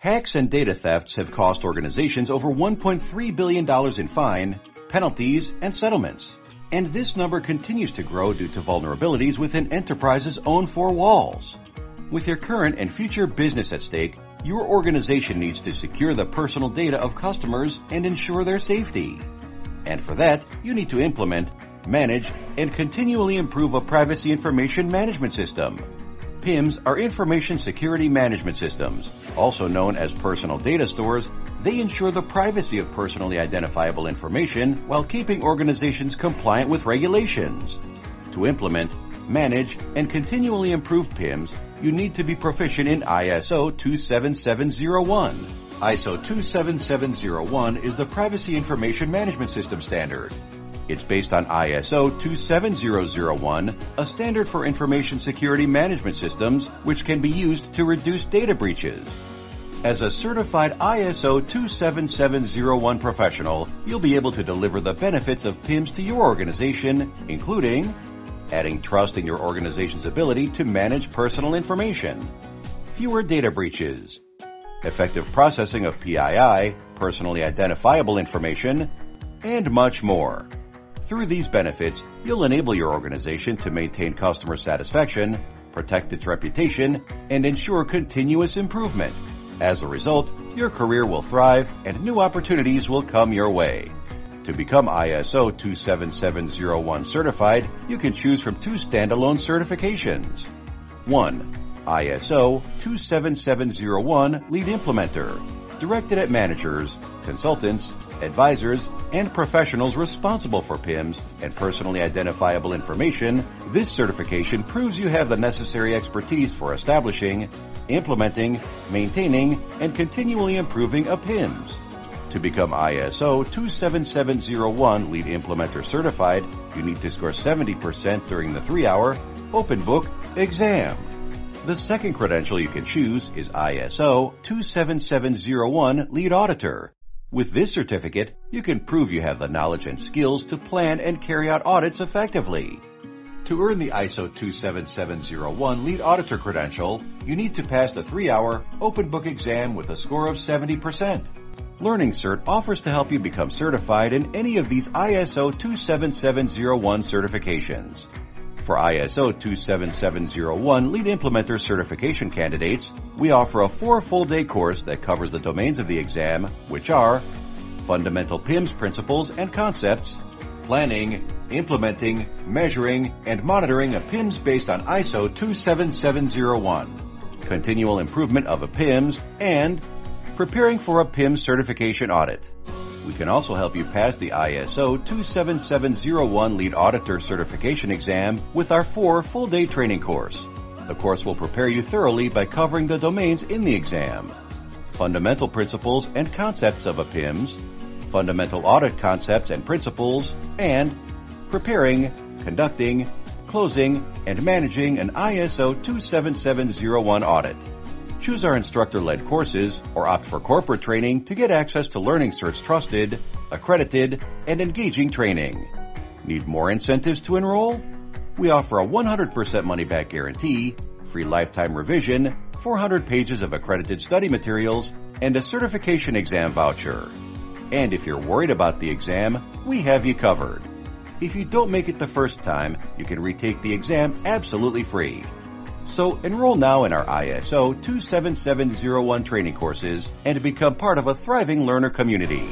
Hacks and data thefts have cost organizations over $1.3 billion in fine, penalties, and settlements. And this number continues to grow due to vulnerabilities within enterprises' own four walls. With your current and future business at stake, your organization needs to secure the personal data of customers and ensure their safety. And for that, you need to implement, manage, and continually improve a privacy information management system. PIMS are information security management systems, also known as personal data stores. They ensure the privacy of personally identifiable information while keeping organizations compliant with regulations. To implement, manage, and continually improve PIMS, you need to be proficient in ISO 27701. ISO 27701 is the Privacy Information Management System standard. It's based on ISO 27001, a standard for information security management systems which can be used to reduce data breaches. As a certified ISO 27701 professional, you'll be able to deliver the benefits of PIMS to your organization, including adding trust in your organization's ability to manage personal information, fewer data breaches, effective processing of PII, personally identifiable information, and much more. Through these benefits, you'll enable your organization to maintain customer satisfaction, protect its reputation, and ensure continuous improvement. As a result, your career will thrive and new opportunities will come your way. To become ISO 27701 certified, you can choose from two standalone certifications. 1. ISO 27701 Lead Implementer, directed at managers, consultants, advisors, and professionals responsible for PIMS and personally identifiable information, this certification proves you have the necessary expertise for establishing, implementing, maintaining, and continually improving a PIMS. To become ISO 27701 Lead Implementer certified, you need to score 70% during the three-hour open book exam. The second credential you can choose is ISO 27701 Lead Auditor. With this certificate, you can prove you have the knowledge and skills to plan and carry out audits effectively. To earn the ISO 27701 Lead Auditor credential, you need to pass the three-hour open book exam with a score of 70%. LearningCert offers to help you become certified in any of these ISO 27701 certifications. For ISO 27701 Lead Implementer certification candidates, we offer a four full day course that covers the domains of the exam, which are Fundamental PIMS Principles and Concepts, Planning, Implementing, Measuring, and Monitoring a PIMS based on ISO 27701, Continual Improvement of a PIMS, and Preparing for a PIMS certification audit. We can also help you pass the ISO 27701 Lead Auditor Certification exam with our four full day training course. The course will prepare you thoroughly by covering the domains in the exam. Fundamental principles and concepts of a PIMS, fundamental audit concepts and principles, and preparing, conducting, closing, and managing an ISO 27701 audit. Choose our instructor-led courses or opt for corporate training to get access to LearningCert's trusted, accredited, and engaging training. Need more incentives to enroll? We offer a 100% money-back guarantee, free lifetime revision, 400 pages of accredited study materials, and a certification exam voucher. And if you're worried about the exam, we have you covered. If you don't make it the first time, you can retake the exam absolutely free. So enroll now in our ISO 27701 training courses and become part of a thriving learner community.